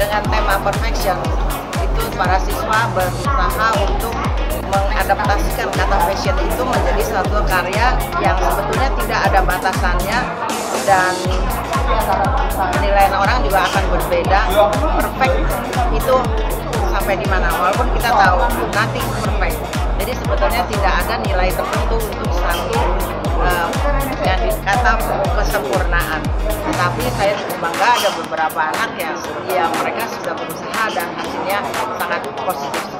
dengan tema perfection. Itu para siswa berusaha untuk mengadaptasikan kata fashion itu menjadi suatu karya yang sebetulnya tidak ada batasannya dan penilaian orang juga akan berbeda. Perfect itu sampai di mana walaupun kita tahu nanti perfect. Jadi sebetulnya tidak ada nilai tertentu untuk satu uh, yang dikata kesempurnaan tetapi saya cukup bangga ada beberapa anak yang ya mereka sudah berusaha dan hasilnya sangat positif